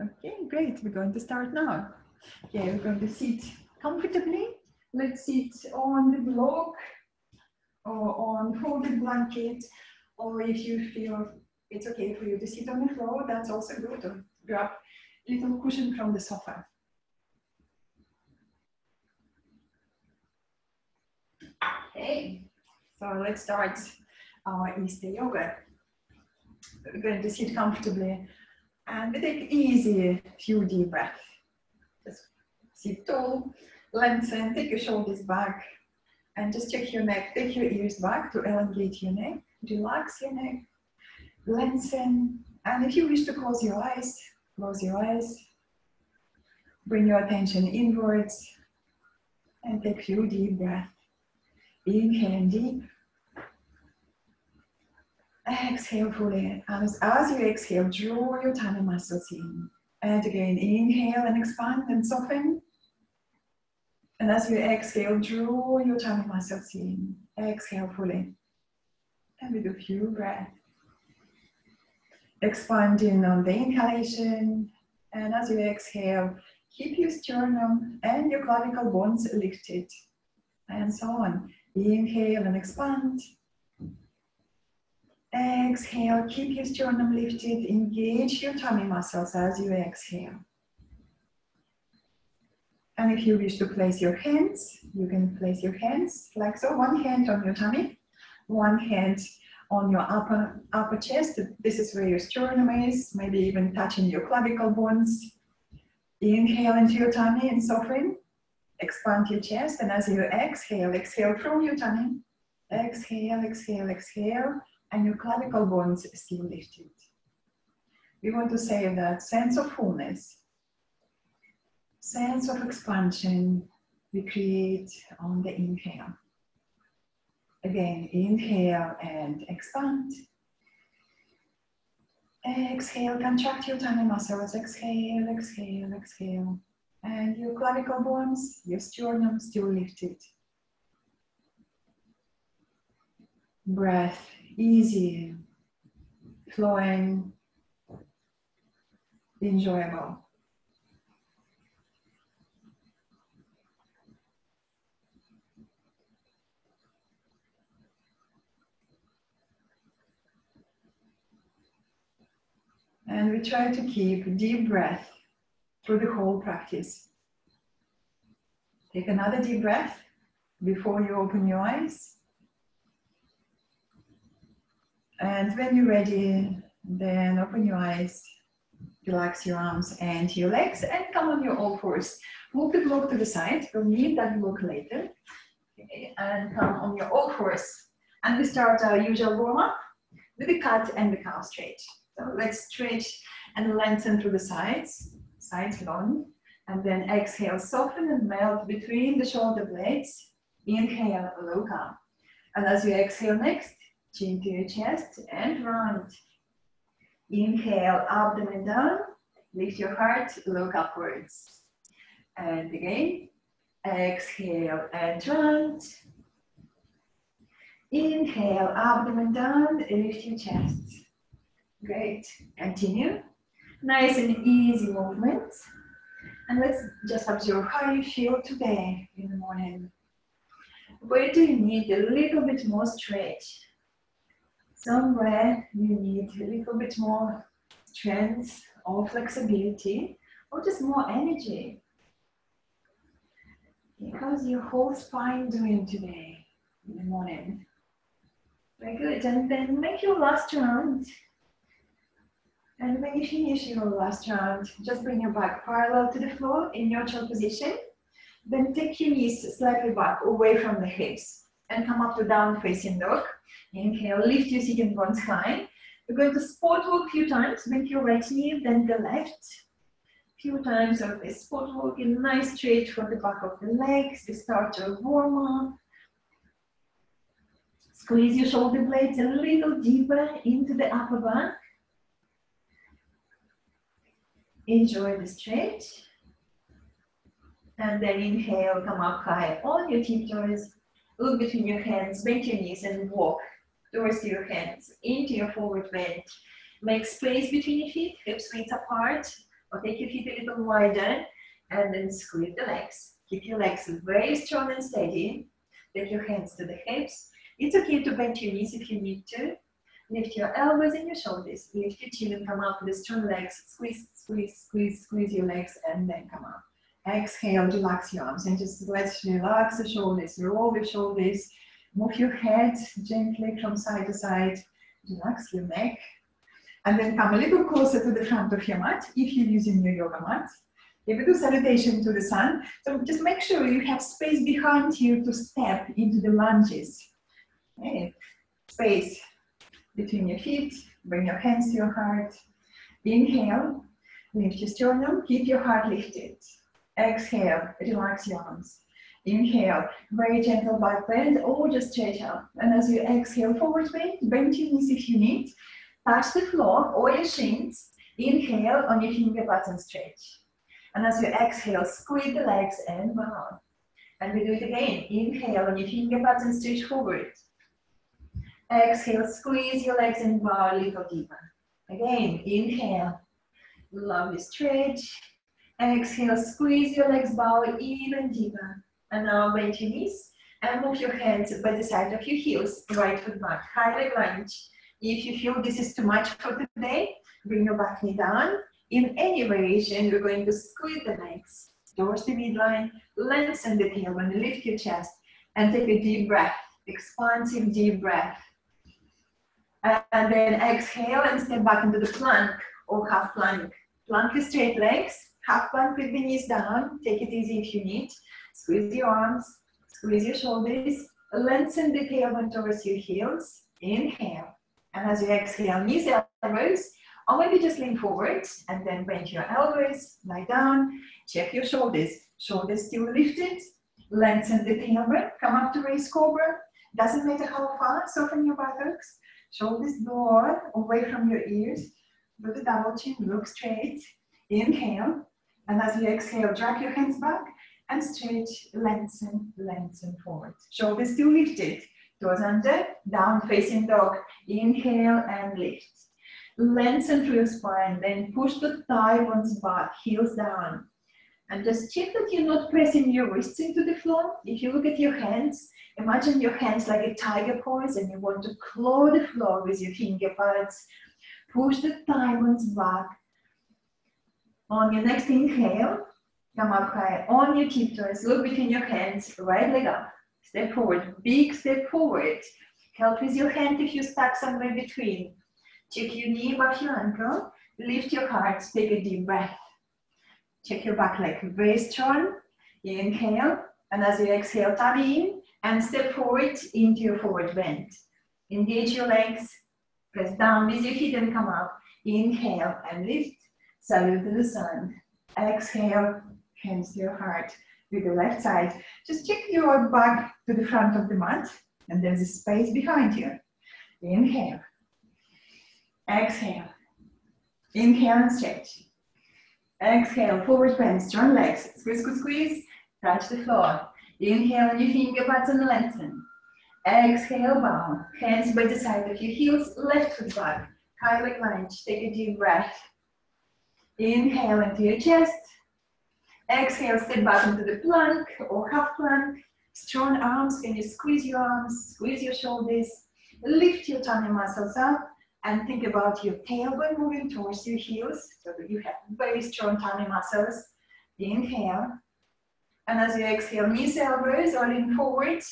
Okay, great. We're going to start now. Okay, we're going to sit comfortably. Let's sit on the block or on folded blanket, or if you feel it's okay for you to sit on the floor, that's also good. Or grab a little cushion from the sofa. Okay, so let's start our Easter yoga. We're going to sit comfortably and we take easy few deep breaths. Just sit tall, lengthen, take your shoulders back, and just check your neck. Take your ears back to elongate your neck. Relax your neck, lengthen, and if you wish to close your eyes, close your eyes. Bring your attention inwards and take few deep breaths. Inhale deep. Exhale fully. As, as you exhale, draw your tummy muscles in. And again, inhale and expand and soften. And as you exhale, draw your tummy muscles in. Exhale fully. And with a few breaths. Expanding on the inhalation. And as you exhale, keep your sternum and your clavicle bones lifted. And so on. Inhale and expand. Exhale, keep your sternum lifted, engage your tummy muscles as you exhale. And if you wish to place your hands, you can place your hands like so, one hand on your tummy, one hand on your upper, upper chest. This is where your sternum is, maybe even touching your clavicle bones. Inhale into your tummy and soften. Expand your chest, and as you exhale, exhale from your tummy. Exhale, exhale, exhale and your clavicle bones still lifted. We want to say that sense of fullness, sense of expansion we create on the inhale. Again, inhale and expand. Exhale, contract your tummy muscles. Exhale, exhale, exhale. And your clavicle bones, your sternum still lifted. Breath easy, flowing, enjoyable. And we try to keep deep breath through the whole practice. Take another deep breath before you open your eyes. And when you're ready, then open your eyes, relax your arms and your legs, and come on your all fours. Move the block to the side. We'll need that block later. Okay, and come on your all fours. And we start our usual warm up with the cat and the cow stretch. So let's stretch and lengthen through the sides, sides long. And then exhale, soften and melt between the shoulder blades. Inhale, look up. And as you exhale next, Chin to your chest and round. Inhale, abdomen down. Lift your heart, look upwards. And again, exhale and round. Inhale, abdomen down, lift your chest. Great. Continue. Nice and easy movements. And let's just observe how you feel today in the morning. Where do you need a little bit more stretch? Somewhere you need a little bit more strength or flexibility or just more energy. How's your whole spine doing today in the morning? Very good. And then make your last round. And when you finish your last round, just bring your back parallel to the floor in neutral position. Then take your knees slightly back away from the hips and come up to down facing dog. Inhale, lift your sitting bones high. We're going to spot walk a few times. Bend your right knee, then the left. A few times of a spot walk, a nice stretch for the back of the legs. We start to warm up. Squeeze your shoulder blades a little deeper into the upper back. Enjoy the stretch. And then inhale, come up high on your tiptoes. Look between your hands, bend your knees and walk towards your hands into your forward bend. Make space between your feet, hips width apart. or take your feet a little wider and then squeeze the legs. Keep your legs very strong and steady. Take your hands to the hips. It's okay to bend your knees if you need to. Lift your elbows and your shoulders. Lift your chin and come up with the strong legs. Squeeze, squeeze, squeeze, squeeze your legs and then come up. Exhale, relax your arms and just let's relax the shoulders. Roll the shoulders. Move your head gently from side to side. Relax your neck. And then come a little closer to the front of your mat if you're using your yoga mat. Give a salutation to the sun. So just make sure you have space behind you to step into the lunges. Okay. Space between your feet. Bring your hands to your heart. Inhale. Lift your sternum. Keep your heart lifted. Exhale. Relax your arms. Inhale, very gentle back bend or just stretch out. And as you exhale, forward bend, bend your knees if you need. Touch the floor or your shins. Inhale on your finger button stretch. And as you exhale, squeeze the legs and bow. And we do it again. Inhale on your finger button stretch forward. Exhale, squeeze your legs and bow a little deeper. Again, inhale. Lovely stretch. Exhale, squeeze your legs, bow even deeper. And now bend your knees and move your hands by the side of your heels, right foot back, high leg lunge. If you feel this is too much for today, bring your back knee down. In any variation, we're going to squeeze the legs towards the midline, lengthen the tailbone, lift your chest, and take a deep breath, expansive deep breath. And then exhale and step back into the plank or half plank. Plank with straight legs, half plank with the knees down. Take it easy if you need. Squeeze your arms, squeeze your shoulders, lengthen the tailbone towards your heels. Inhale. And as you exhale, knees, elbows, or maybe just lean forward and then bend your elbows, lie down, check your shoulders. Shoulders still lifted, lengthen the tailbone, come up to raise cobra. Doesn't matter how far, soften your buttocks. Shoulders broad, away from your ears. Do the double chin, look straight. Inhale. And as you exhale, drag your hands back and stretch, lengthen, lengthen forward. Shoulders still lifted. Toes under, down facing dog. Inhale and lift. Lengthen through your spine, then push the thigh once back, heels down. And just check that you're not pressing your wrists into the floor. If you look at your hands, imagine your hands like a tiger pose and you want to claw the floor with your finger pads. Push the thigh once back. On your next inhale, come up high on your tiptoes, look between your hands, right leg up. Step forward, big step forward. Help with your hand if you stuck somewhere between. Check your knee above your ankle. Lift your heart, take a deep breath. Check your back leg, very strong. Inhale, and as you exhale, tummy in and step forward into your forward bend. Engage your legs, press down with your feet and come up. Inhale and lift, salute to the sun. Exhale, hands to your heart with the left side. Just check your back to the front of the mat and there's a space behind you. Inhale. Exhale. Inhale and stretch. Exhale, forward bend, strong legs. Squeeze, squeeze, squeeze. Touch the floor. Inhale on your finger button, lengthen. Exhale, bow. Hands by the side of your heels, left foot back. High leg lunge. Take a deep breath. Inhale into your chest. Exhale, step back into the plank or half plank. Strong arms, can you squeeze your arms, squeeze your shoulders, lift your tummy muscles up, and think about your tailbone moving towards your heels, so that you have very strong tummy muscles. Inhale. And as you exhale, knees, elbows, or lean forward,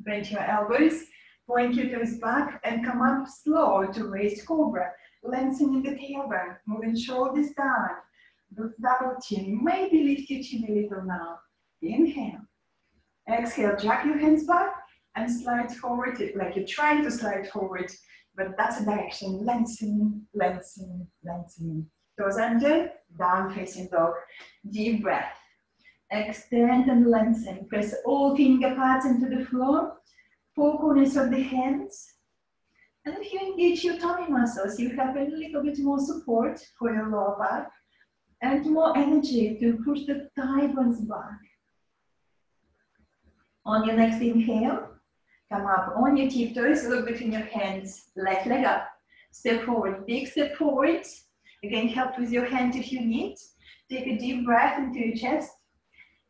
bend your elbows, point your toes back, and come up slow to raise cobra, lengthening the tailbone, moving shoulders down, double chin. Maybe lift your chin a little now. Inhale. Exhale, drag your hands back and slide forward, like you're trying to slide forward, but that's a direction, lengthening, lengthening, lengthening. Toes under, down facing dog. Deep breath. Extend and lengthen. Press all finger pads into the floor. Four corners of the hands. And if you engage your tummy muscles, you have a little bit more support for your lower back and more energy to push the thigh bones back. On your next inhale, come up on your tiptoes, look between your hands, left leg up. Step forward, big step forward. Again, help with your hand if you need. Take a deep breath into your chest.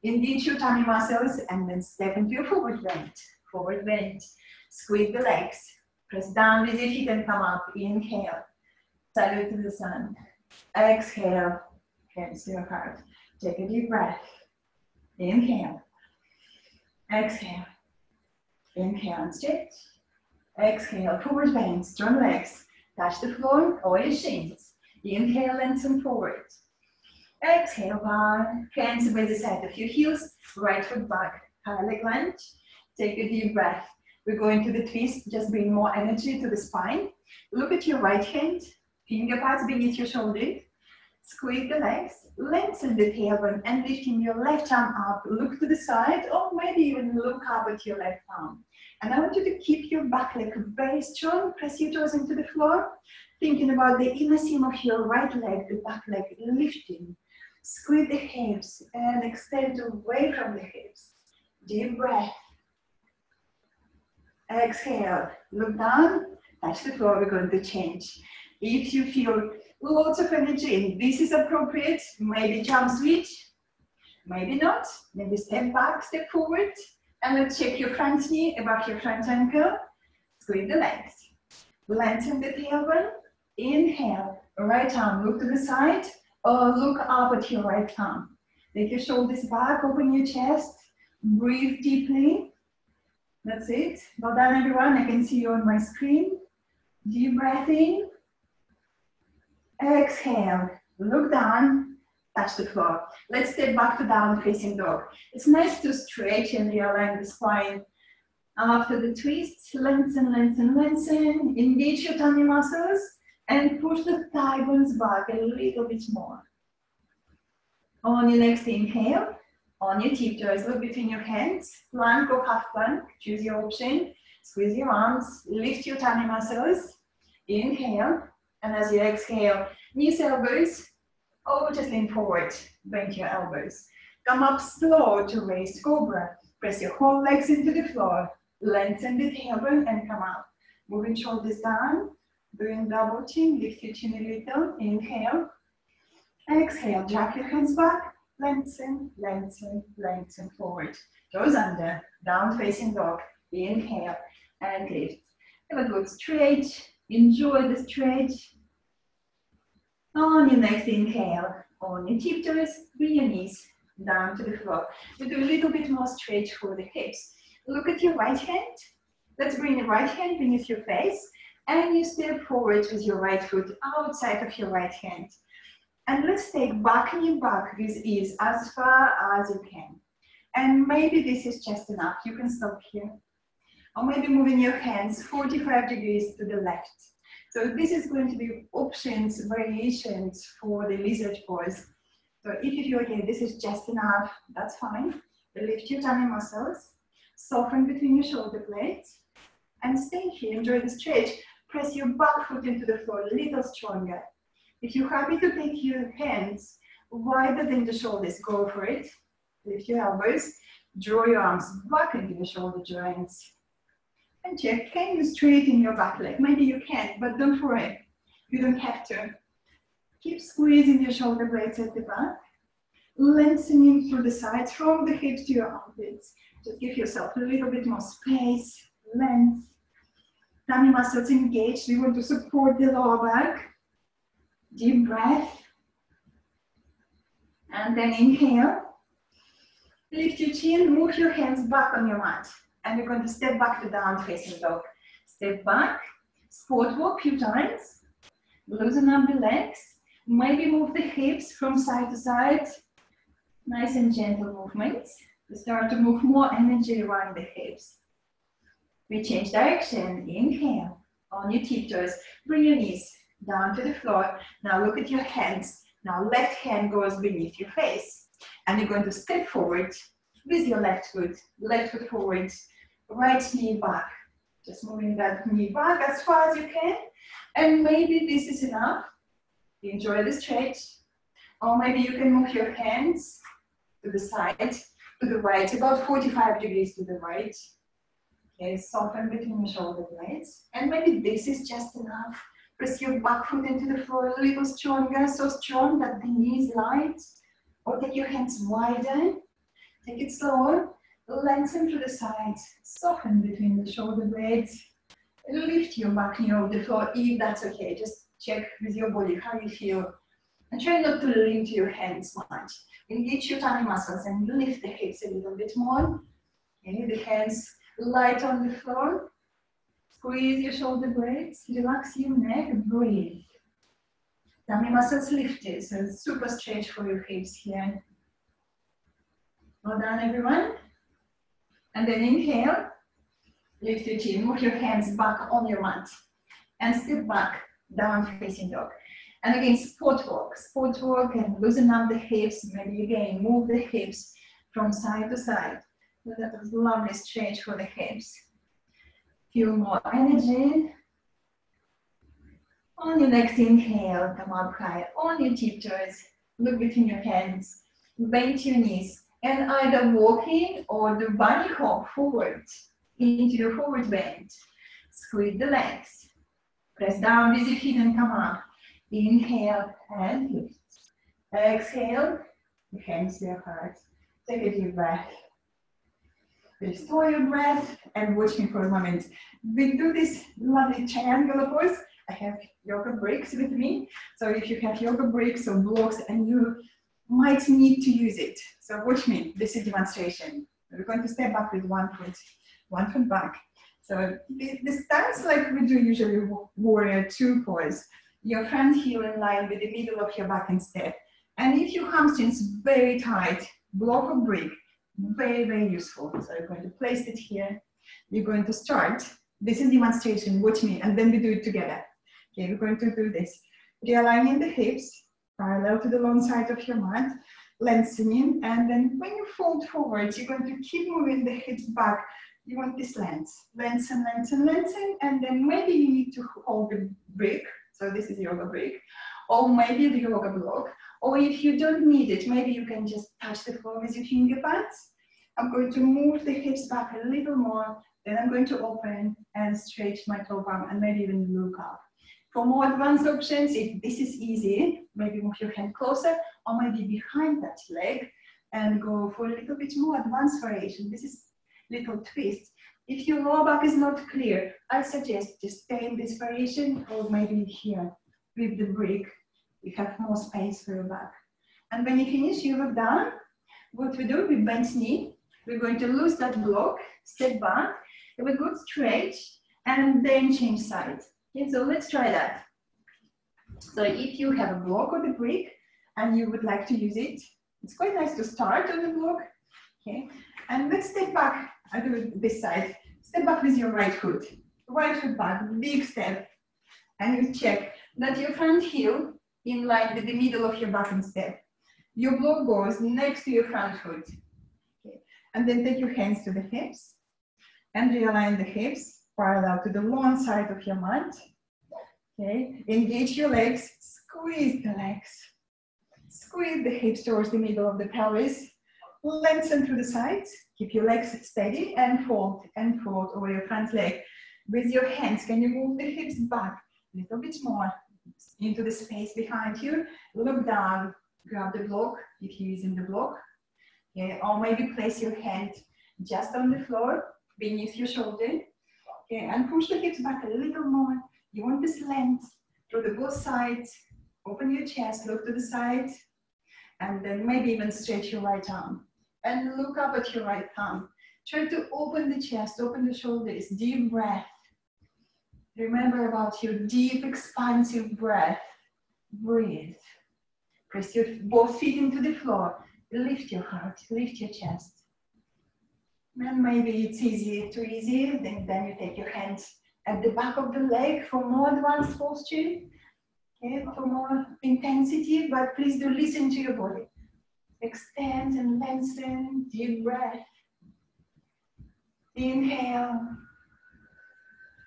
Engage your tummy muscles and then step into your forward bend. Forward bend. Squeeze the legs. Press down with your feet and come up. Inhale. Salute to the sun. Exhale. Hands to your heart. Take a deep breath. Inhale. Exhale. Inhale and stretch. Exhale, forward bend, strong legs. Touch the floor or your shins. Inhale, lengthen forward. Exhale, one. Hands by the side of your heels. Right foot back. High leg lunge. Take a deep breath. We're going to the twist. Just bring more energy to the spine. Look at your right hand. Finger pads beneath your shoulder. Squeeze the legs, lengthen the tailbone and lifting your left arm up. Look to the side or maybe even look up at your left arm. And I want you to keep your back leg very strong. Press your toes into the floor. Thinking about the inner seam of your right leg, the back leg lifting. Squeeze the hips and extend away from the hips. Deep breath. Exhale. Look down. Touch the floor. We're going to change. If you feel lots of energy and this is appropriate, maybe jump switch, maybe not. Maybe step back, step forward. And let's check your front knee above your front ankle. Squeeze the legs. Lengthen the tailbone. Inhale. Right arm, look to the side or look up at your right arm. Take your shoulders back, open your chest. Breathe deeply. That's it. Well done, everyone. I can see you on my screen. Deep breath in. Exhale, look down, touch the floor. Let's step back to down facing dog. It's nice to stretch and realign the spine. After the twist, lengthen, lengthen, lengthen. Engage your tummy muscles and push the thigh bones back a little bit more. On your next inhale, on your tiptoes, look between your hands, plank or half plank, choose your option. Squeeze your arms, lift your tummy muscles. Inhale, and as you exhale, knees, elbows, or just lean forward, bend your elbows. Come up slow to raised cobra. Press your whole legs into the floor. Lengthen the tailbone and come up. Moving shoulders down. Doing double chin. Lift your chin a little. Inhale. Exhale. Drop your hands back. Lengthen, lengthen, lengthen forward. Toes under. Down facing dog. Inhale and lift. Have a good stretch. Enjoy the stretch. On your next inhale, on your tiptoes, bring your knees down to the floor. We do a little bit more stretch for the hips. Look at your right hand. Let's bring the right hand beneath your face and you step forward with your right foot outside of your right hand. And let's take back knee back with ease as far as you can. And maybe this is just enough. You can stop here. Or maybe moving your hands 45 degrees to the left. So this is going to be options, variations for the lizard pose. So if you feel, okay, this is just enough, that's fine. Lift your tummy muscles, soften between your shoulder blades, and stay here, enjoy the stretch. Press your back foot into the floor a little stronger. If you're happy to take your hands wider than the shoulders, go for it. Lift your elbows, draw your arms back into the shoulder joints and check, can you straighten your back leg? Maybe you can, but don't worry, you don't have to. Keep squeezing your shoulder blades at the back, lengthening through the sides from the hips to your armpits. Just give yourself a little bit more space, length. Tummy muscles engaged. We want to support the lower back. Deep breath. And then inhale. Lift your chin, move your hands back on your mat and we're going to step back to down facing dog. Step back, squat walk a few times, loosen up the legs, maybe move the hips from side to side. Nice and gentle movements. We start to move more energy around the hips. We change direction, inhale, on your tiptoes, bring your knees down to the floor. Now look at your hands. Now left hand goes beneath your face. And you're going to step forward with your left foot, left foot forward, right knee back. Just moving that knee back as far as you can. And maybe this is enough. Enjoy the stretch. Or maybe you can move your hands to the side, to the right, about 45 degrees to the right. Okay, soften between your shoulder blades. And maybe this is just enough. Press your back foot into the floor a little stronger, so strong that the knees light. Or take your hands wider. Take it slower. Lengthen to the sides. Soften between the shoulder blades. Lift your back knee off the floor if that's okay. Just check with your body how you feel. And try not to lean to your hands much. Engage your tummy muscles and lift the hips a little bit more. Okay, the hands light on the floor. Squeeze your shoulder blades, relax your neck, breathe. Tummy muscles lifted, so super stretch for your hips here. Well done, everyone. And then inhale, lift your chin, move your hands back on your mat, and step back, down facing dog. And again, spot walk, spot walk, and loosen up the hips. Maybe again, move the hips from side to side. So that was lovely stretch for the hips feel more energy. On your next inhale, come up high. On your tiptoes, look between your hands, bend your knees, and either walking or the bunny hop forward into your forward bend. Squeeze the legs. Press down with your feet and come up. Inhale and lift. Exhale, hands to your heart. Take a deep breath. Restore your breath and watch me for a moment. We do this lovely triangular pose. I have yoga bricks with me. So if you have yoga bricks or blocks and you might need to use it. So watch me, this is demonstration. We're going to step back with one foot, one foot back. So the stance like we do usually warrior two pose. Your front heel in line with the middle of your back step. And if your hamstrings very tight, block or brick, very, very useful. So you're going to place it here. You're going to start. This is demonstration, watch me, and then we do it together. Okay, we're going to do this. Realigning the hips, parallel to the long side of your mat, lengthening, and then when you fold forward, you're going to keep moving the hips back. You want this length, lengthen, lengthen, lengthen, and then maybe you need to hold the brick. So this is yoga brick, or maybe the yoga block, or if you don't need it, maybe you can just touch the floor with your finger pads. I'm going to move the hips back a little more, then I'm going to open and stretch my toe and maybe even look up. For more advanced options, if this is easy, maybe move your hand closer or maybe behind that leg and go for a little bit more advanced variation. This is little twist. If your lower back is not clear, I suggest just stay in this variation or maybe here with the brick you have more space for your back. And when you finish, you look down. What we do, we bend knee. We're going to lose that block, step back, have a good stretch, and then change sides. Okay, so let's try that. So if you have a block or the brick and you would like to use it, it's quite nice to start on the block. Okay, and let's step back. I do it this side. Step back with your right foot. Right foot back, big step. And you check that your front heel in line with the middle of your bottom step. Your block goes next to your front foot. And then take your hands to the hips and realign the hips parallel to the long side of your mat. Okay, engage your legs, squeeze the legs. Squeeze the hips towards the middle of the pelvis. Lengthen through the sides. Keep your legs steady and fold and fold over your front leg. With your hands, can you move the hips back a little bit more? into the space behind you. Look down, grab the block if you're using the block. Or maybe place your hand just on the floor beneath your shoulder. Okay, and push the hips back a little more. You want this length through the both sides. Open your chest, look to the side, and then maybe even stretch your right arm. And look up at your right arm. Try to open the chest, open the shoulders, deep breath. Remember about your deep, expansive breath. Breathe. Press your both feet into the floor. Lift your heart, lift your chest. And maybe it's easy, too easy, then, then you take your hands at the back of the leg for more advanced posture, okay, for more intensity, but please do listen to your body. Extend and lengthen, deep breath. Inhale.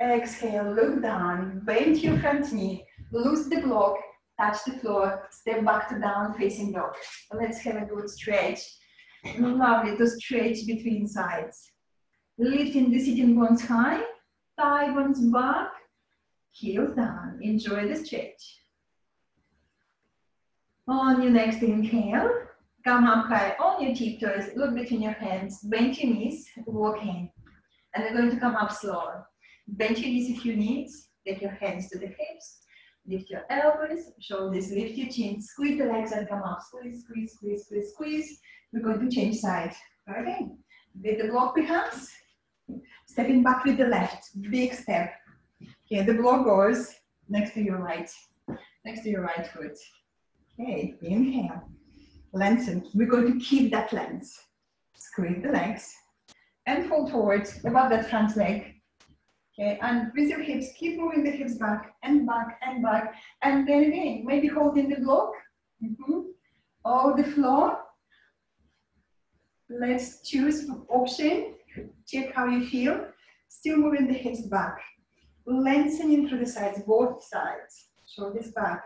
Exhale, look down, bend your front knee, loose the block, touch the floor, step back to down facing dog. Let's have a good stretch. Lovely to stretch between sides. Lifting the sitting bones high, thigh bones back, heels down. Enjoy the stretch. On your next inhale, come up high on your tiptoes, look between your hands, bend your knees, walk in. And we're going to come up slower. Bend your knees if you need, take your hands to the hips, lift your elbows, shoulders, lift your chin, squeeze the legs and come up, squeeze, squeeze, squeeze, squeeze, squeeze. We're going to change side. Okay, with the block becomes, stepping back with the left, big step. Okay, the block goes next to your right, next to your right foot. Okay, inhale, lengthen. We're going to keep that length. Squeeze the legs and fold forward above that front leg. Okay, and with your hips, keep moving the hips back and back and back. And then again, maybe holding the block mm -hmm. or the floor. Let's choose option. Check how you feel. Still moving the hips back. Lengthening through the sides, both sides. Shoulders back.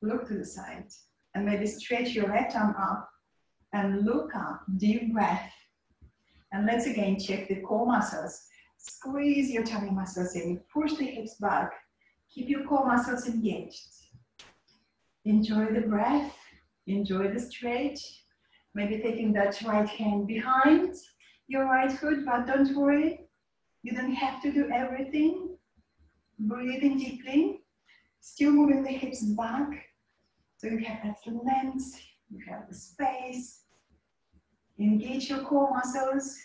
Look to the side. And maybe stretch your left arm up and look up. Deep breath. And let's again check the core muscles. Squeeze your tummy muscles in. Push the hips back. Keep your core muscles engaged. Enjoy the breath. Enjoy the stretch. Maybe taking that right hand behind your right foot, but don't worry. You don't have to do everything. Breathing deeply. Still moving the hips back so you have that length, you have the space. Engage your core muscles.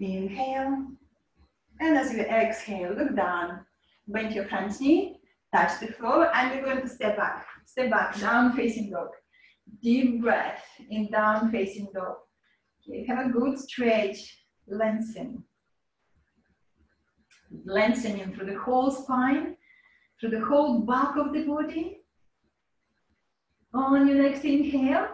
Inhale. And as you exhale, look down. Bend your front knee, touch the floor, and you're going to step back. Step back, down facing dog. Deep breath in down facing dog. Okay, have a good stretch, lengthen. Lengthening through the whole spine, through the whole back of the body. On your next inhale,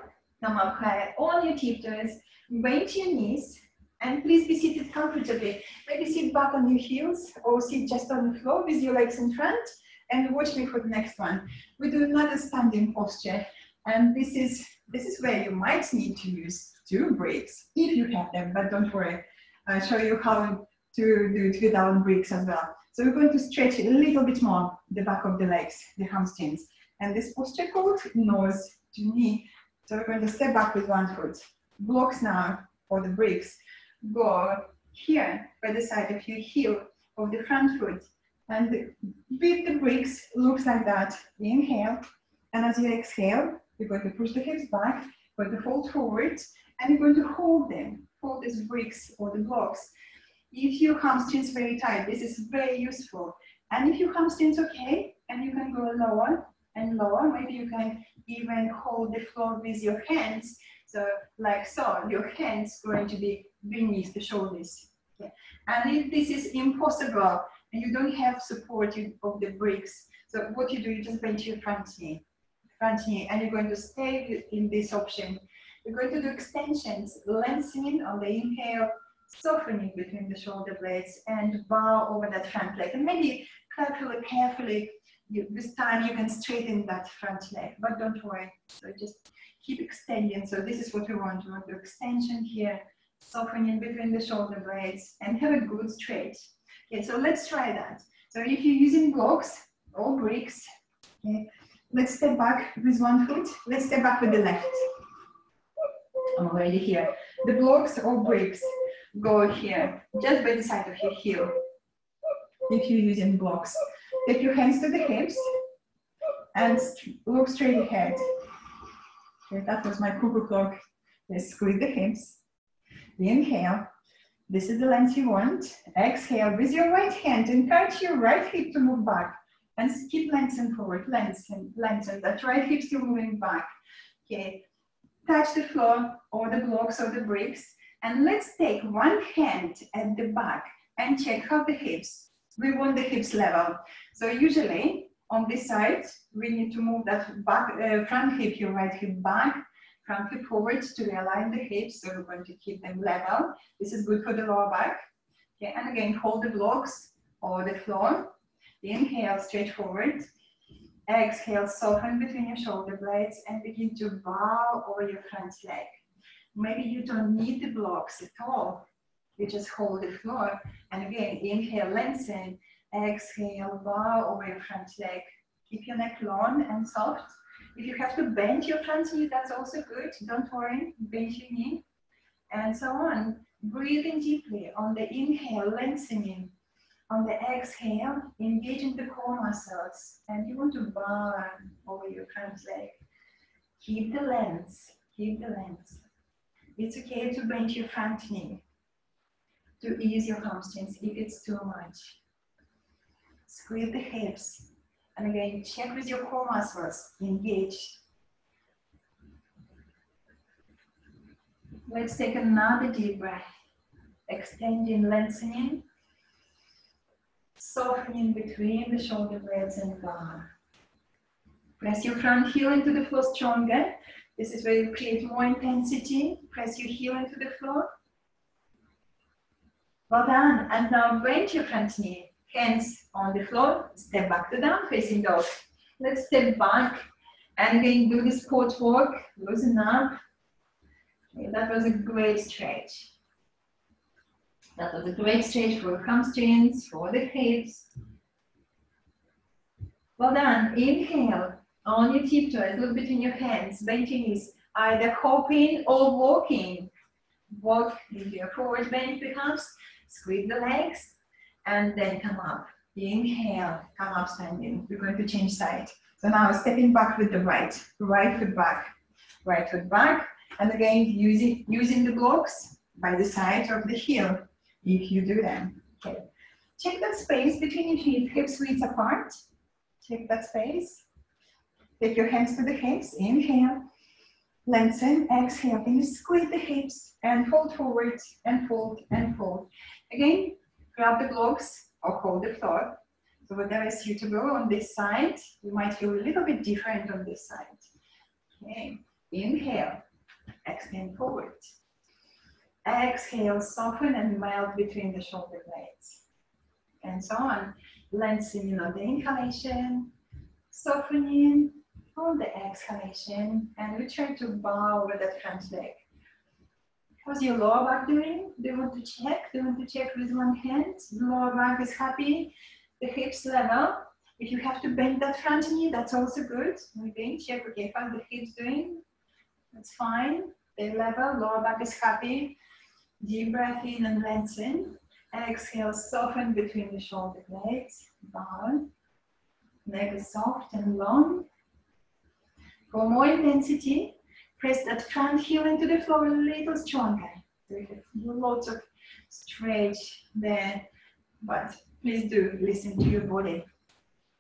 come up high on your tiptoes, bend your knees, and please be seated comfortably. Maybe sit back on your heels or sit just on the floor with your legs in front and watch me for the next one. We do another standing posture. And this is, this is where you might need to use two breaks if you have them, but don't worry. I'll show you how to do it without breaks as well. So we're going to stretch a little bit more the back of the legs, the hamstrings. And this posture called nose to knee. So we're going to step back with one foot. Blocks now, or the bricks, go here by the side of your heel of the front foot. And with the bricks, looks like that. Inhale. And as you exhale, you're going to push the hips back, you're going to fold forward, and you're going to hold them. Hold these bricks or the blocks. If your hamstrings very tight, this is very useful. And if your hamstrings okay, and you can go lower, and lower. Maybe you can even hold the floor with your hands. So like so, your hands going to be beneath the shoulders. And if this is impossible and you don't have support of the bricks, so what you do, you just bend your front knee, front knee, and you're going to stay in this option. You're going to do extensions, lengthening on the inhale, softening between the shoulder blades and bow over that front leg. And maybe carefully, carefully you, this time you can straighten that front leg, but don't worry. So just keep extending. So this is what we want. We want the extension here, softening between the shoulder blades and have a good stretch. Okay, so let's try that. So if you're using blocks or bricks, okay, let's step back with one foot. Let's step back with the left. I'm already here. The blocks or bricks go here, just by the side of your heel, if you're using blocks. Take your hands to the hips and look straight ahead. Okay, that was my cuckoo clock. Let's squeeze the hips. Inhale. This is the length you want. Exhale with your right hand. Encourage your right hip to move back. And keep lengthen forward. Lengthen, lengthen. That right hip still moving back. Okay. Touch the floor or the blocks or the bricks. And let's take one hand at the back and check how the hips we want the hips level. So usually on this side, we need to move that back, uh, front hip, your right hip back, front hip forward to realign the hips. So we're going to keep them level. This is good for the lower back. Okay, and again, hold the blocks or the floor. Inhale, straight forward. Exhale, soften between your shoulder blades and begin to bow over your front leg. Maybe you don't need the blocks at all. You just hold the floor. And again, inhale, lengthen. Exhale, bow over your front leg. Keep your neck long and soft. If you have to bend your front knee, that's also good. Don't worry, bend your knee. And so on. Breathing deeply on the inhale, lengthening. On the exhale, engaging the core muscles. And you want to burn over your front leg. Keep the length, keep the length. It's okay to bend your front knee to ease your hamstrings if it's too much. Squeeze the hips. And again, check with your core muscles, engage. Let's take another deep breath. Extending, lengthening. Softening between the shoulder blades and bar. Press your front heel into the floor stronger. This is where you create more intensity. Press your heel into the floor. Well done. And now bend your front knee. Hands on the floor. Step back to down facing dog. Let's step back and then do this sport walk. Loosen up. Okay, that was a great stretch. That was a great stretch for hamstrings, for the hips. Well done. Inhale on your tiptoes. Look between your hands. Bend your knees. Either hopping or walking. Walk into your forward bend perhaps. Squeeze the legs and then come up. Inhale, come up standing. We're going to change side. So now stepping back with the right, right foot back, right foot back. And again, using, using the blocks by the side of the heel, if you do them. Okay. Check that space between your feet, hips width apart. Check that space. Take your hands to the hips, inhale. Lengthen, exhale, and squeeze the hips and fold forward and fold and fold. Again, grab the blocks or hold the floor. So whatever is suitable on this side, you might feel a little bit different on this side. Okay, inhale, extend forward. Exhale, soften and melt between the shoulder blades. And so on. Lengthening on the inhalation, softening on the exhalation, and we try to bow over that front leg. How's your lower back doing? Do you want to check? Do you want to check with one hand? The lower back is happy. The hips level. If you have to bend that front knee, that's also good. Again, check, okay, how's the hips doing? That's fine. They level, lower back is happy. Deep breath in and lengthen. Exhale, soften between the shoulder blades. Down. Neck is soft and long. For more intensity, press that front heel into the floor a little stronger. Lots of stretch there, but please do listen to your body.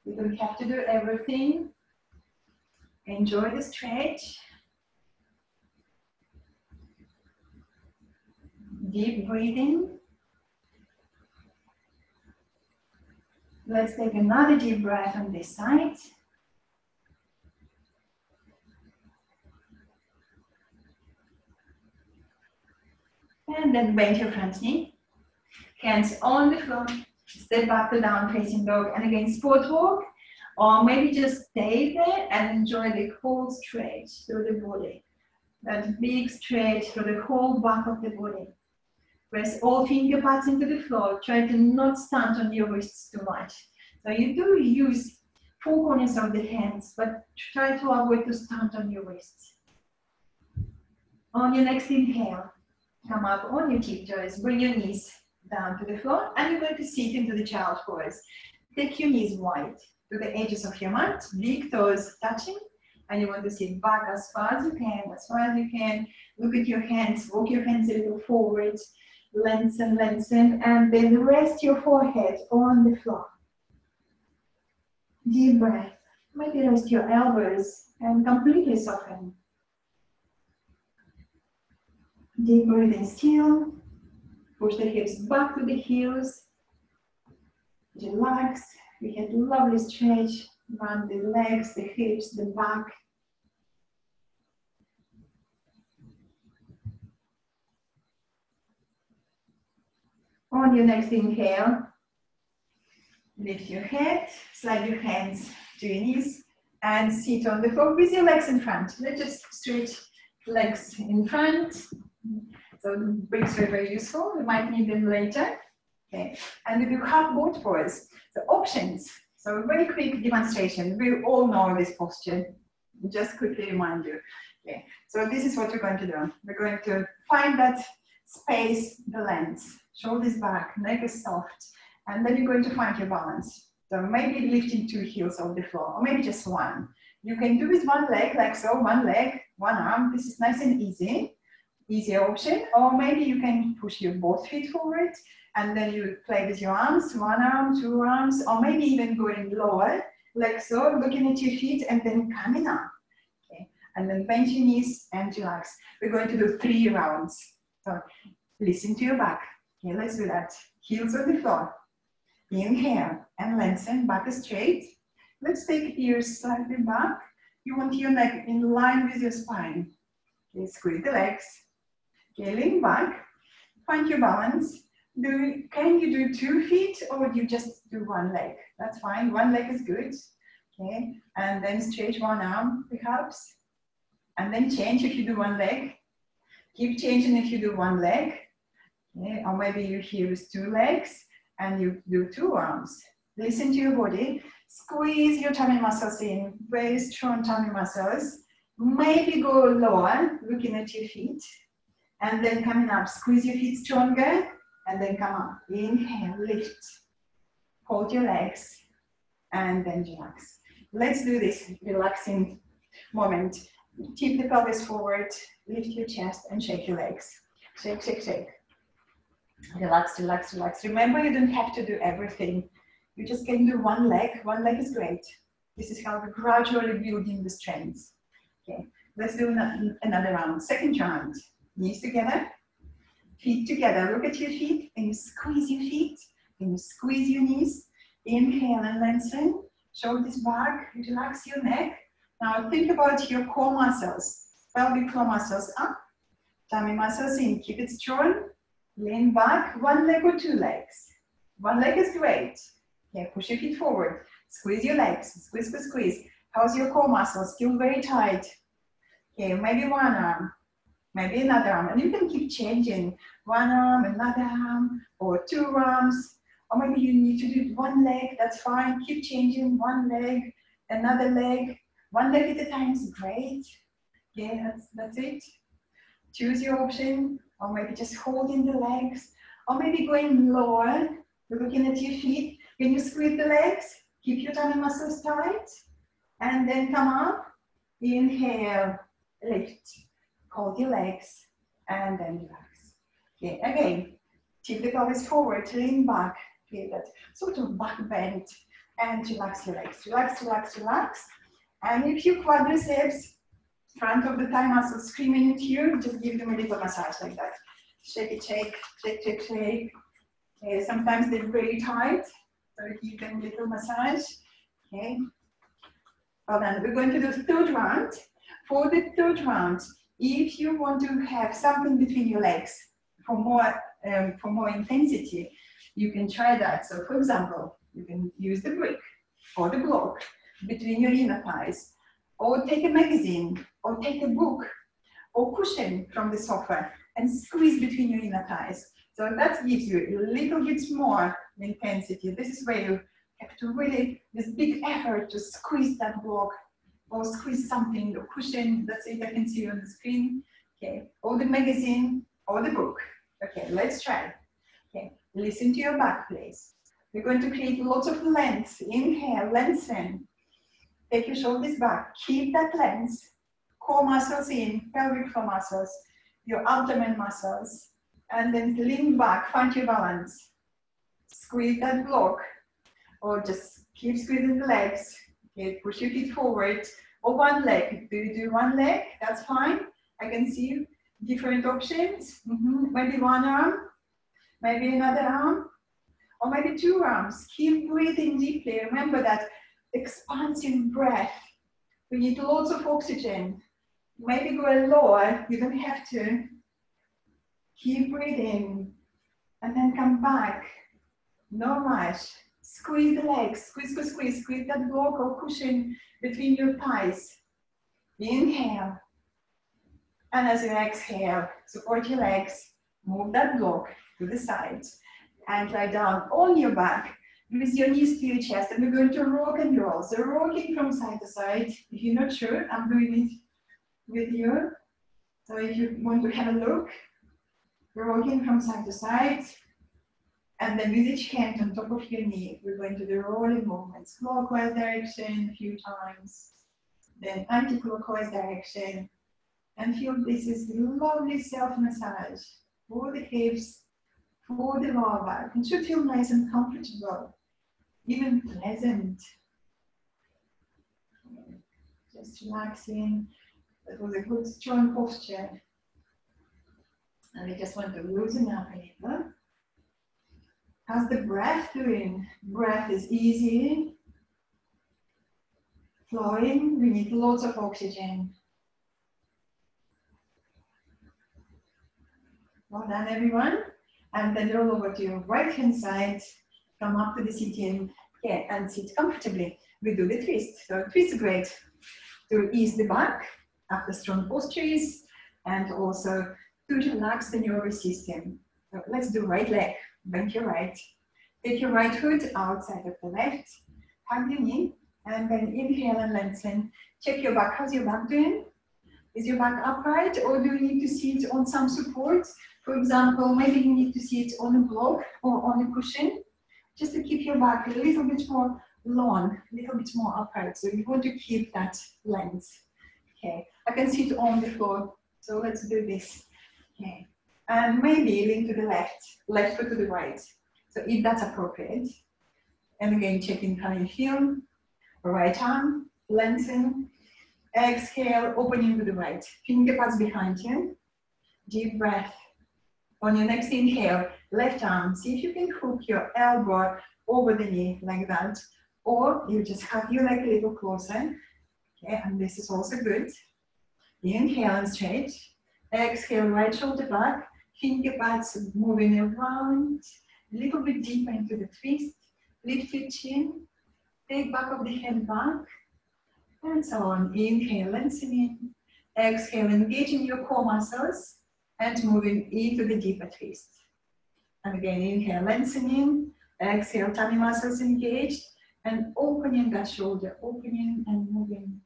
You don't have to do everything. Enjoy the stretch. Deep breathing. Let's take another deep breath on this side. And then bend your front knee. Hands on the floor. Step up to down facing dog. And again, sport walk. Or maybe just stay there and enjoy the whole stretch through the body. That big stretch through the whole back of the body. Press all finger pads into the floor. Try to not stand on your wrists too much. So you do use four corners of the hands, but try to avoid to stand on your wrists. On your next inhale, Come up on your tiptoes, bring your knees down to the floor, and you're going to sit into the child pose. Take your knees wide to the edges of your mat, big toes touching, and you want to sit back as far as you can, as far as you can. Look at your hands, walk your hands a little forward, lengthen, lengthen, and then rest your forehead on the floor. Deep breath. Maybe rest your elbows and completely soften. Deep breathing still. Push the hips back to the heels. Relax. We had a lovely stretch around the legs, the hips, the back. On your next inhale, lift your head, slide your hands to your knees, and sit on the floor with your legs in front. Let's just stretch legs in front, so the bricks are very useful. We might need them later. Okay, and we half boat pose. The options. So a very quick demonstration. We all know this posture. Just quickly remind you. Okay, so this is what we're going to do. We're going to find that space, the length, shoulders back, neck is soft, and then you're going to find your balance. So maybe lifting two heels off the floor, or maybe just one. You can do with one leg, like so, one leg, one arm. This is nice and easy, easy option. Or maybe you can push your both feet forward, and then you play with your arms, one arm, two arms, or maybe even going lower, like so, looking at your feet, and then coming up Okay. and then bend your knees and relax. We're going to do three rounds. So listen to your back. Okay, let's do that. Heels on the floor. Inhale and lengthen, back straight. Let's take ears slightly back. You want your neck in line with your spine. Okay, squeeze the legs. Lean back. Find your balance. Do, can you do two feet or would you just do one leg? That's fine. One leg is good. Okay, and then stretch one arm perhaps and then change if you do one leg. Keep changing if you do one leg. Okay? Or maybe you here with two legs and you do two arms. Listen to your body. Squeeze your tummy muscles in, very strong tummy muscles. Maybe go lower, looking at your feet. And then coming up, squeeze your feet stronger, and then come up. Inhale, lift. Hold your legs, and then relax. Let's do this relaxing moment. Tip the pelvis forward, lift your chest and shake your legs. Shake, shake, shake. Relax, relax, relax. Remember, you don't have to do everything. You just can do one leg. One leg is great. This is how we're gradually building the strength. Okay, let's do another round. Second round. Knees together, feet together. Look at your feet and you squeeze your feet and you squeeze your knees. Inhale and lengthen. Shoulders back, relax your neck. Now think about your core muscles, pelvic floor muscles up, tummy muscles in, keep it strong, lean back, one leg or two legs. One leg is great. Yeah, push your feet forward, squeeze your legs, squeeze, squeeze, squeeze. How's your core muscles? Still very tight. Okay, maybe one arm, maybe another arm, and you can keep changing. One arm, another arm, or two arms, or maybe you need to do one leg, that's fine. Keep changing one leg, another leg, one leg at a time is great. Yeah, that's, that's it. Choose your option, or maybe just holding the legs, or maybe going lower, looking at your feet. Can you squeeze the legs? Keep your tummy muscles tight. And then come up. Inhale, lift. Hold your legs, and then relax. Okay, again, tip the pelvis forward, lean back. feel that sort of back bend, and relax your legs. Relax, relax, relax. And if your quadriceps, front of the thigh muscle screaming at you, just give them a little massage like that. Shake it, shake, shake, shake, shake. Okay, sometimes they're very tight, so give them a little massage. Okay. Well then, we're going to do the third round. For the third round, if you want to have something between your legs for more, um, for more intensity, you can try that. So for example, you can use the brick or the block between your inner thighs, or take a magazine, or take a book, or cushion from the sofa and squeeze between your inner thighs. So that gives you a little bit more intensity. This is where you have to really, this big effort to squeeze that block or squeeze something, the cushion, that's it, I can see you on the screen. Okay, or the magazine or the book. Okay, let's try. Okay, listen to your back, please. We're going to create lots of length. Inhale, lengthen. Take your shoulders back. Keep that length. Core muscles in, pelvic floor muscles, your abdomen muscles. And then lean back, find your balance. Squeeze that block. Or just keep squeezing the legs. Okay, push your feet forward. Or one leg. Do you do one leg? That's fine. I can see different options. Mm -hmm. Maybe one arm, maybe another arm, or maybe two arms. Keep breathing deeply. Remember that expansive breath. We need lots of oxygen. Maybe go lower, you don't have to. Keep breathing and then come back. No rush. Squeeze the legs, squeeze, squeeze, squeeze, squeeze that block or cushion between your thighs. Inhale. And as you exhale, support your legs, move that block to the side. and lie down on your back with your knees to your chest. And we're going to rock and roll. So rocking from side to side. If you're not sure, I'm doing it with you. So if you want to have a look, rocking from side to side. And then with each hand on top of your knee, we're going to do rolling movements, clockwise direction a few times, then anti-clockwise direction. And feel this is lovely self-massage for the hips, for the lower back. It should feel nice and comfortable, even pleasant. Just relaxing. That was a good strong posture. And we just want to loosen up a little. How's the breath doing? Breath is easy, flowing. We need lots of oxygen. Well done, everyone. And then roll over to your right hand side. Come up to the sitting, yeah, and sit comfortably. We do the twist. So twist is great to ease the back after strong postures and also to relax the nervous system. So let's do right leg, bend your right. Take your right foot outside of the left, hug your knee, and then inhale and lengthen. Check your back. How's your back doing? Is your back upright or do you need to sit on some support? For example, maybe you need to sit on a block or on a cushion, just to keep your back a little bit more long, a little bit more upright. So you want to keep that length. Okay, I can sit on the floor. So let's do this. Okay, and maybe lean to the left, left foot to the right. So if that's appropriate. And again, checking how you feel. Right arm, lengthen. Exhale, opening to the right. Finger pads behind you. Deep breath. On your next inhale, left arm, see if you can hook your elbow over the knee like that. Or you just have your leg a little closer. Okay, and this is also good. Inhale and stretch. Exhale, right shoulder back. Finger pads moving around. A little bit deeper into the twist. Lift your chin. Take back of the head back. And so on. Inhale, lengthening. Exhale, engaging your core muscles and moving into the deeper twist. And again, inhale, lengthening. Exhale, tummy muscles engaged and opening that shoulder, opening and moving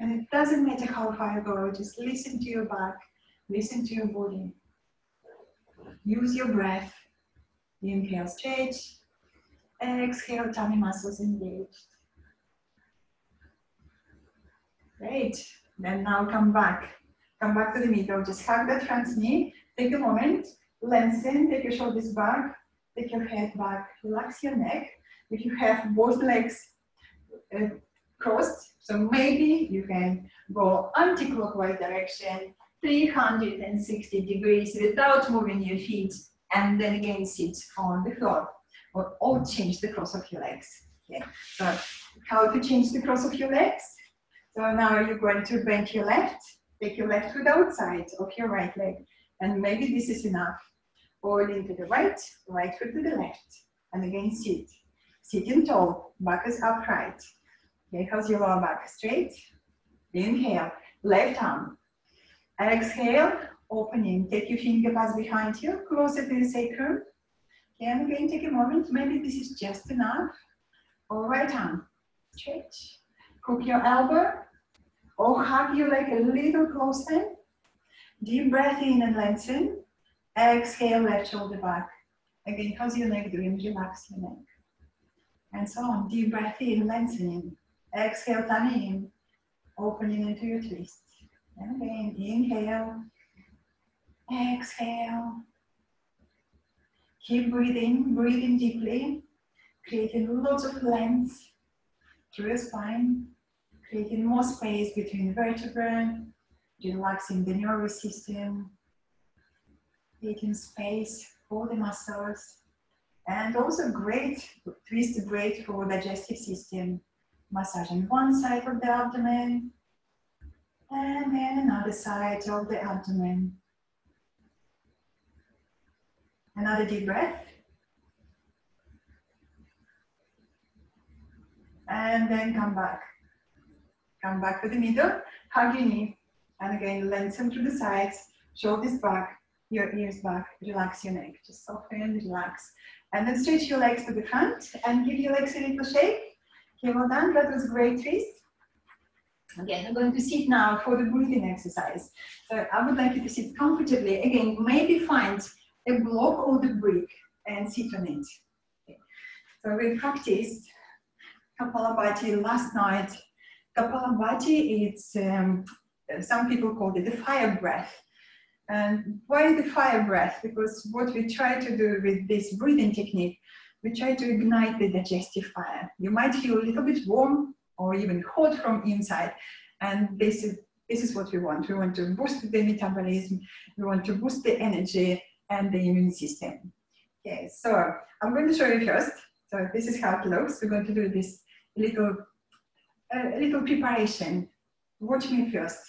and it doesn't matter how far you go, just listen to your back, listen to your body. Use your breath. Inhale, stretch. Exhale, tummy muscles engaged. Great. Then now come back. Come back to the middle. Just hug that front knee. Take a moment. Lengthen. Take your shoulders back. Take your head back. Relax your neck. If you have both legs uh, crossed. So maybe you can go anti-clockwise direction, 360 degrees without moving your feet, and then again sit on the floor, or, or change the cross of your legs. Okay. So how to change the cross of your legs? So now you're going to bend your left, take your left foot outside of your right leg, and maybe this is enough. Or lean to the right, right foot to the left, and again sit. Sitting tall, back is upright. Okay, how's your lower back? Straight. Inhale, left arm. Exhale, opening. Take your finger pads behind you, closer to the sacrum. Okay, and again, take a moment. Maybe this is just enough. Or right arm. Stretch. Hook your elbow. Or hug your leg a little closer. Deep breath in and lengthen. Exhale, left shoulder back. Again, how's your neck doing? Relax your neck. And so on. Deep breath in, lengthening. Exhale, tummy in, opening into your twist. And again, inhale, exhale. Keep breathing, breathing deeply, creating lots of length through your spine, creating more space between vertebrae, relaxing the nervous system, creating space for the muscles, and also great, twist great for digestive system, massaging one side of the abdomen and then another side of the abdomen. Another deep breath. And then come back. Come back to the middle, hug your knee. And again, lengthen through the sides, shoulders back, your ears back, relax your neck, just soften, relax. And then stretch your legs to the front and give your legs a little shake. Okay, well done, that was a great twist. Again, I'm going to sit now for the breathing exercise. So I would like you to sit comfortably. Again, maybe find a block or the brick and sit on it. Okay. So we practiced Kapalabhati last night. Kapalabhati, it's, um, some people call it the fire breath. And why the fire breath? Because what we try to do with this breathing technique, we try to ignite the digestive fire. You might feel a little bit warm or even hot from inside. And this is, this is what we want. We want to boost the metabolism, we want to boost the energy and the immune system. Okay, so I'm going to show you first. So this is how it looks. We're going to do this little, a little preparation. Watch me first.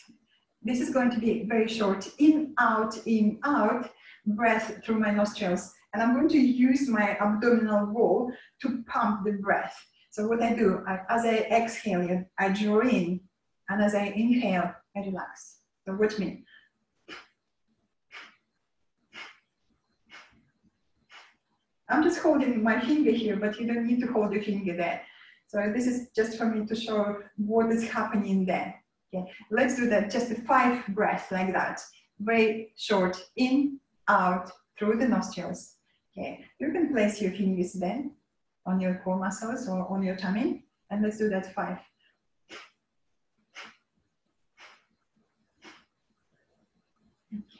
This is going to be very short, in, out, in, out, breath through my nostrils. And I'm going to use my abdominal wall to pump the breath. So what I do, I, as I exhale, I draw in, and as I inhale, I relax. So watch me. I'm just holding my finger here, but you don't need to hold your finger there. So this is just for me to show what is happening there. Okay, let's do that, just a five breaths like that. Very short, in, out, through the nostrils. Okay, you can place your fingers then on your core muscles or on your tummy. And let's do that five.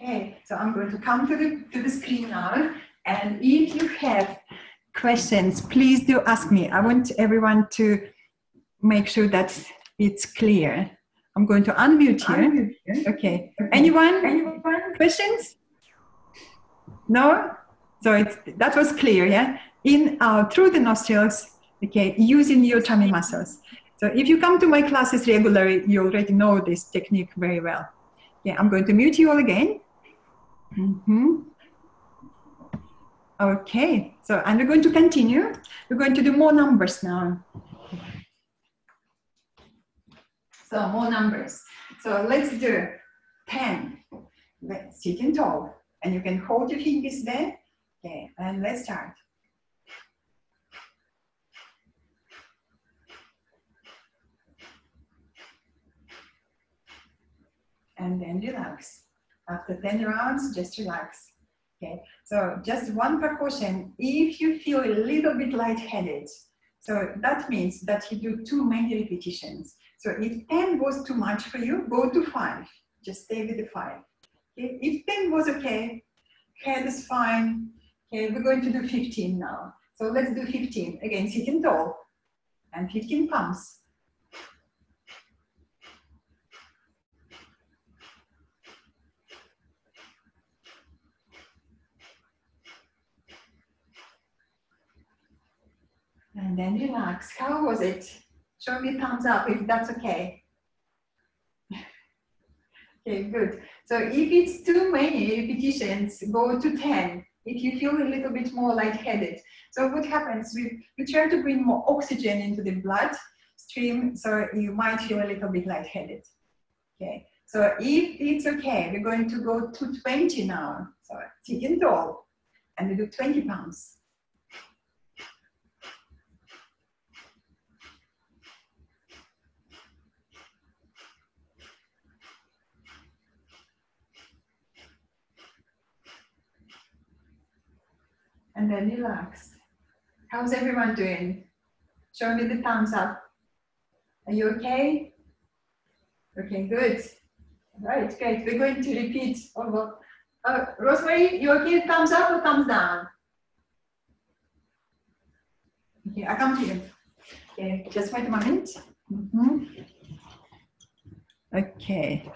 Okay, so I'm going to come to the, to the screen now. And if you have questions, please do ask me. I want everyone to make sure that it's clear. I'm going to unmute you. Okay. Anyone? Anyone? Questions? No? So it, that was clear, yeah? In uh, through the nostrils, okay, using your tummy muscles. So if you come to my classes regularly, you already know this technique very well. Yeah, I'm going to mute you all again. Mm-hmm. Okay, so and we're going to continue. We're going to do more numbers now. So more numbers. So let's do 10. Let's sit and tall. And you can hold your fingers there. Okay, and let's start. And then relax. After 10 rounds, just relax. Okay, so just one precaution, if you feel a little bit lightheaded, so that means that you do too many repetitions. So if 10 was too much for you, go to five. Just stay with the five. Okay? If 10 was okay, head is fine. Okay, we're going to do 15 now. So let's do 15. Again, sitting tall and 15 pumps. And then relax. How was it? Show me thumbs up if that's okay. okay, good. So if it's too many repetitions, go to 10. If you feel a little bit more lightheaded. So what happens, we, we try to bring more oxygen into the blood stream, so you might feel a little bit lightheaded. Okay, so if it's okay, we're going to go to 20 now. So sitting tall, and we do 20 pounds. And then relax. How's everyone doing? Show me the thumbs up. Are you okay? Okay, good. Right, great. We're going to repeat over. Uh, Rosemary, you okay? Thumbs up or thumbs down? Okay, I come to you. Okay, just wait a moment. Mm -hmm. Okay,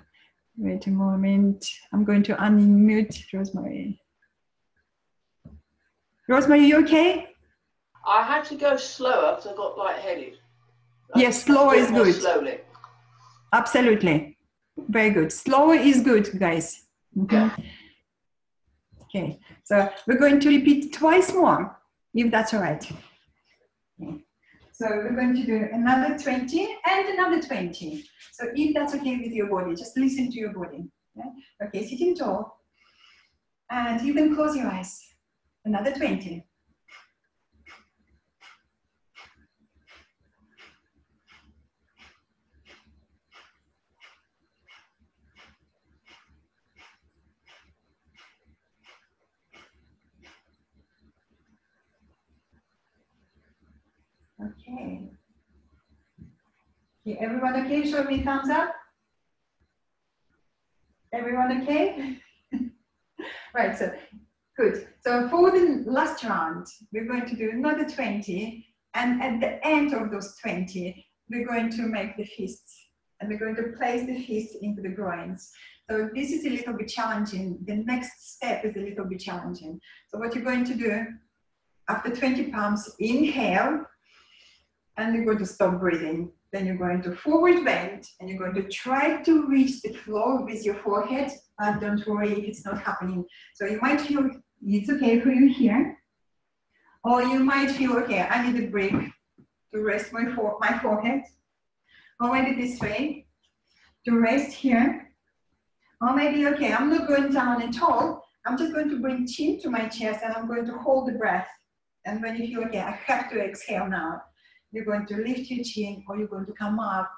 wait a moment. I'm going to unmute Rosemary. Rosemary, you okay? I had to go slower because I got lightheaded. Yes, slower is good. Slowly. Absolutely. Very good. Slower is good, guys. Okay. Yeah. Okay, so we're going to repeat twice more, if that's all right. Okay. So we're going to do another 20 and another 20. So if that's okay with your body, just listen to your body. Yeah? Okay, sitting tall And you can close your eyes. Another 20. Okay. Okay, everyone okay? Show me thumbs up. Everyone okay? right, so. For the last round, we're going to do another 20. And at the end of those 20, we're going to make the fists. And we're going to place the fists into the groins. So this is a little bit challenging. The next step is a little bit challenging. So what you're going to do, after 20 pumps, inhale, and you're going to stop breathing. Then you're going to forward bend and you're going to try to reach the floor with your forehead. But don't worry if it's not happening. So you might feel it's okay for you here. Or you might feel, okay, I need a break to rest my, for my forehead. Or maybe this way, to rest here. Or maybe, okay, I'm not going down at all. I'm just going to bring chin to my chest and I'm going to hold the breath. And when you feel, okay, I have to exhale now, you're going to lift your chin or you're going to come up,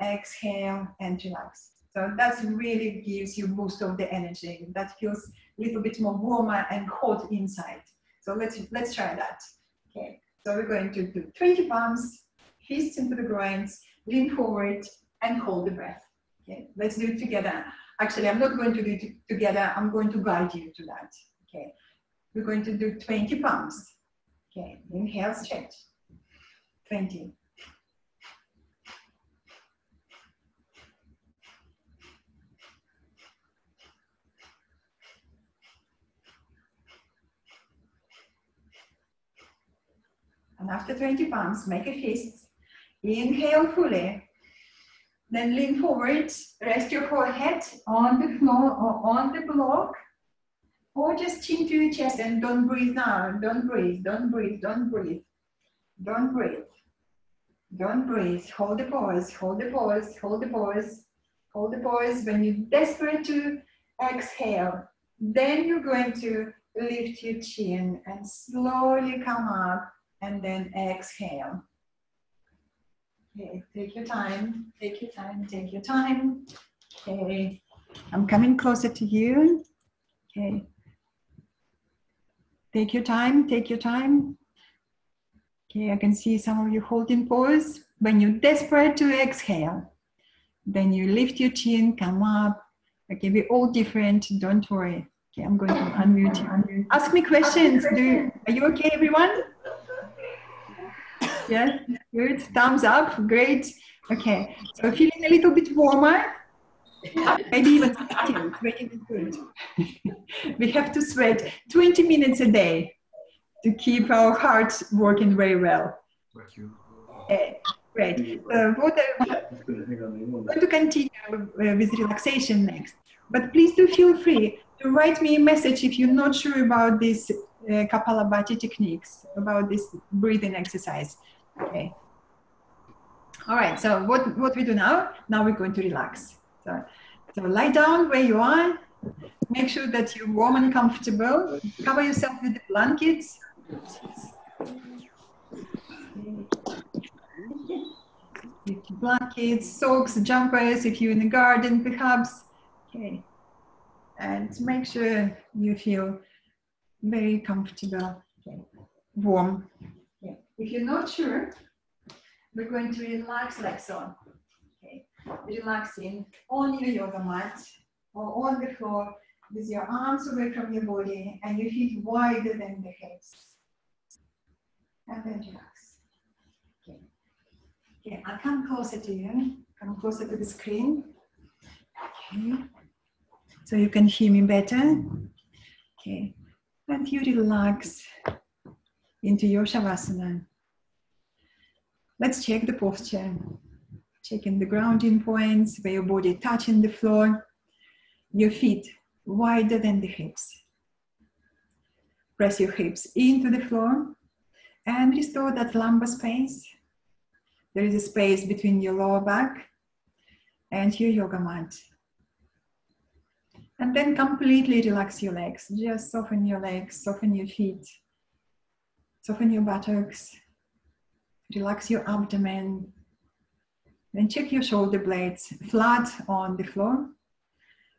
exhale and relax. So that really gives you most of the energy. That feels little bit more warmer and hot inside. So let's, let's try that. Okay, so we're going to do 20 palms, fists into the groins, lean forward and hold the breath. Okay, let's do it together. Actually, I'm not going to do it together. I'm going to guide you to that. Okay, we're going to do 20 palms. Okay, inhale, stretch. 20. After 20 palms, make a fist. Inhale fully. Then lean forward, rest your forehead on the floor or on the block. Or just chin to your chest and don't breathe now. Don't breathe, don't breathe, don't breathe. Don't breathe. Don't breathe. Hold the pause, hold the pause, hold the pause, hold the pause. When you're desperate to exhale, then you're going to lift your chin and slowly come up and then exhale. Okay, take your time, take your time, take your time. Okay, I'm coming closer to you. Okay. Take your time, take your time. Okay, I can see some of you holding pause. When you're desperate to exhale, then you lift your chin, come up. Okay, we're all different, don't worry. Okay, I'm going to unmute you. Ask me questions. Do, are you okay, everyone? Yeah, good. Thumbs up. Great. Okay, so feeling a little bit warmer. Maybe even sweating. Sweating good. we have to sweat 20 minutes a day to keep our hearts working very well. Thank you. Okay, great. Uh, what I'm going to continue uh, with relaxation next. But please do feel free to write me a message if you're not sure about these uh, Kapalabhati techniques, about this breathing exercise. Okay. All right, so what, what we do now? Now we're going to relax. So, so lie down where you are. Make sure that you're warm and comfortable. Cover yourself with the blankets. Blankets, socks, jumpers, if you're in the garden, perhaps. Okay. And make sure you feel very comfortable, okay. warm. If you're not sure, we're going to relax like so. Okay. Relaxing on your yoga mat or on the floor with your arms away from your body and your feet wider than the hips and then relax. Okay. Okay, I'll come closer to you. Come closer to the screen. Okay. So you can hear me better. Okay. And you relax into your Shavasana. Let's check the posture. Checking the grounding points where your body touching the floor. Your feet wider than the hips. Press your hips into the floor and restore that lumbar space. There is a space between your lower back and your yoga mat. And And then completely relax your legs. Just soften your legs, soften your feet, soften your buttocks, relax your abdomen. Then check your shoulder blades flat on the floor,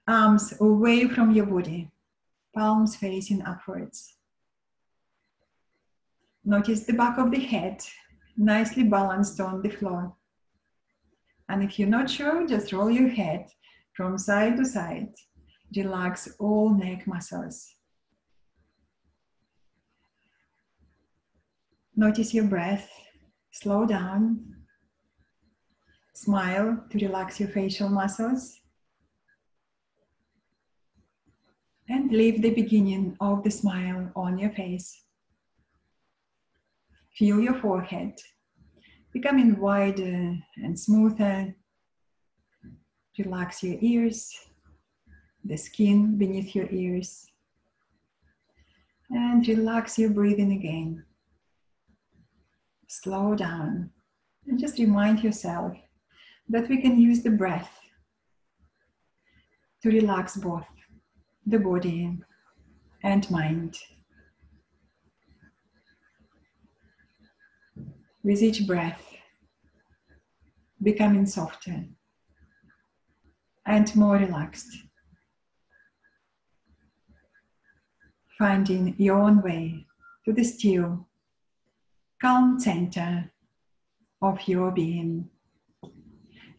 arms away from your body, palms facing upwards. Notice the back of the head nicely balanced on the floor. And if you're not sure, just roll your head from side to side relax all neck muscles. Notice your breath, slow down. Smile to relax your facial muscles. And leave the beginning of the smile on your face. Feel your forehead becoming wider and smoother. Relax your ears the skin beneath your ears. And relax your breathing again. Slow down and just remind yourself that we can use the breath to relax both the body and mind. With each breath, becoming softer and more relaxed. finding your own way to the still, calm center of your being,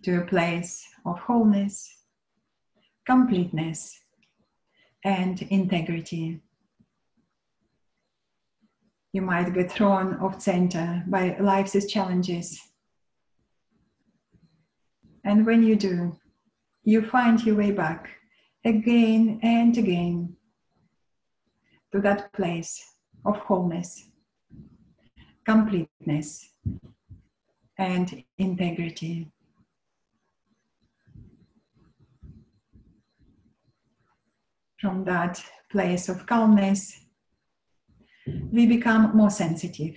to a place of wholeness, completeness, and integrity. You might get thrown off center by life's challenges. And when you do, you find your way back again and again to that place of wholeness, completeness, and integrity. From that place of calmness, we become more sensitive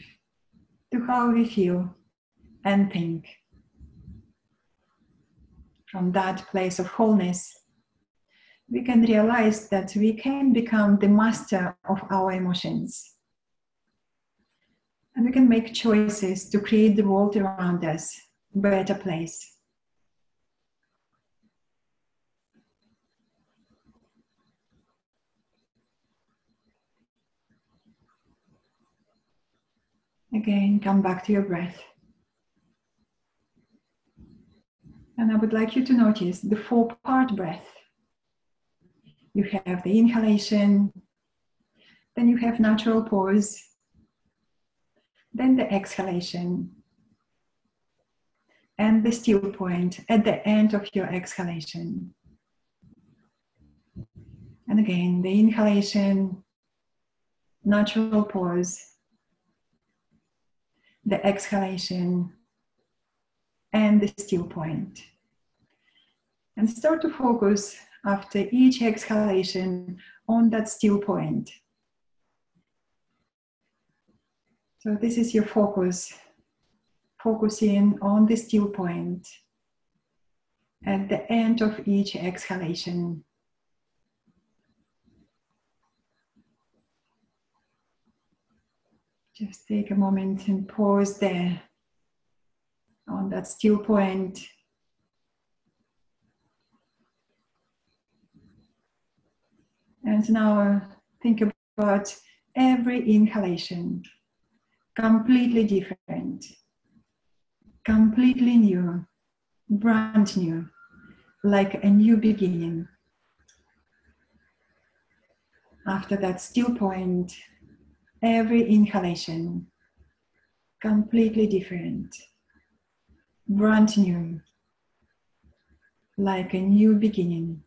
to how we feel and think. From that place of wholeness, we can realize that we can become the master of our emotions. And we can make choices to create the world around us a better place. Again, come back to your breath. And I would like you to notice the four part breath you have the inhalation, then you have natural pause, then the exhalation, and the still point at the end of your exhalation. And again, the inhalation, natural pause, the exhalation, and the still point. And start to focus after each exhalation on that still point. So this is your focus, focusing on the still point at the end of each exhalation. Just take a moment and pause there on that still point. point And now think about every inhalation, completely different, completely new, brand new, like a new beginning. After that still point, every inhalation, completely different, brand new, like a new beginning.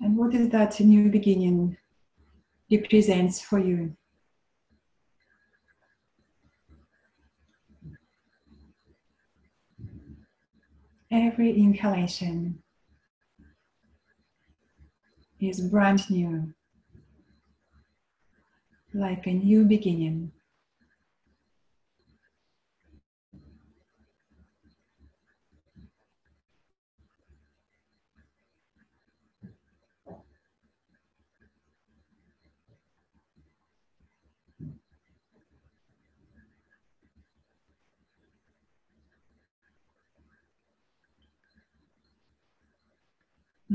And what is that new beginning represents for you? Every inhalation is brand new, like a new beginning.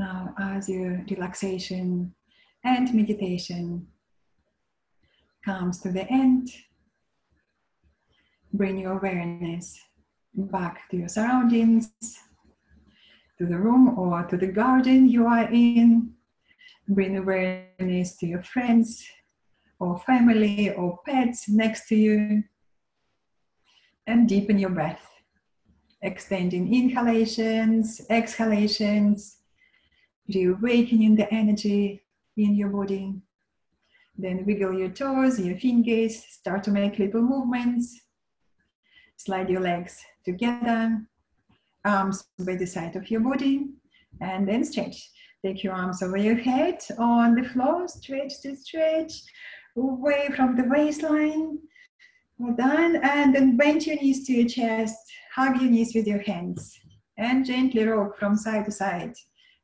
Now, as your relaxation and meditation comes to the end, bring your awareness back to your surroundings, to the room or to the garden you are in. Bring awareness to your friends or family or pets next to you. And deepen your breath, extending inhalations, exhalations, reawakening the energy in your body. Then wiggle your toes, your fingers, start to make little movements. Slide your legs together, arms by the side of your body, and then stretch. Take your arms over your head on the floor, stretch to stretch, away from the waistline. Well done. And then bend your knees to your chest, hug your knees with your hands, and gently rock from side to side.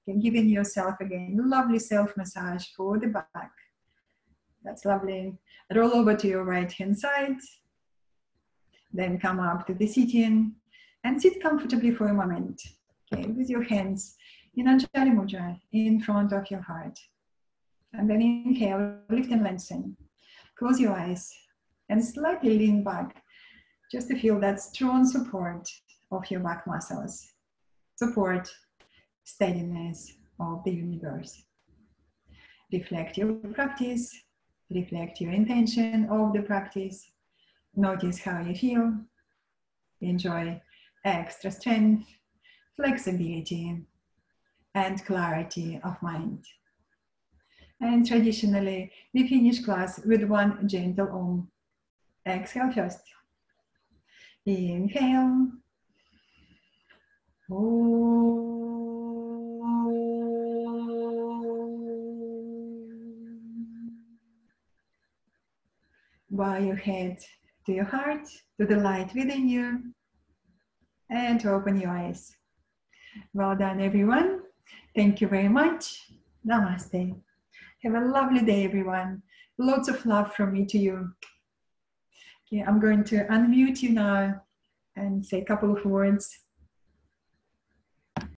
Giving yourself again lovely self massage for the back. That's lovely. Roll over to your right hand side. Then come up to the sitting and sit comfortably for a moment. Okay, with your hands in Anjali Mudra in front of your heart. And then inhale, lift and lengthen. Close your eyes and slightly lean back just to feel that strong support of your back muscles. Support, steadiness of the universe. Reflect your practice, reflect your intention of the practice. Notice how you feel. Enjoy extra strength, flexibility, and clarity of mind. And traditionally, we finish class with one gentle om. Exhale first. Inhale. Bow your head to your heart, to the light within you, and to open your eyes. Well done, everyone. Thank you very much. Namaste. Have a lovely day, everyone. Lots of love from me to you. Okay, I'm going to unmute you now and say a couple of words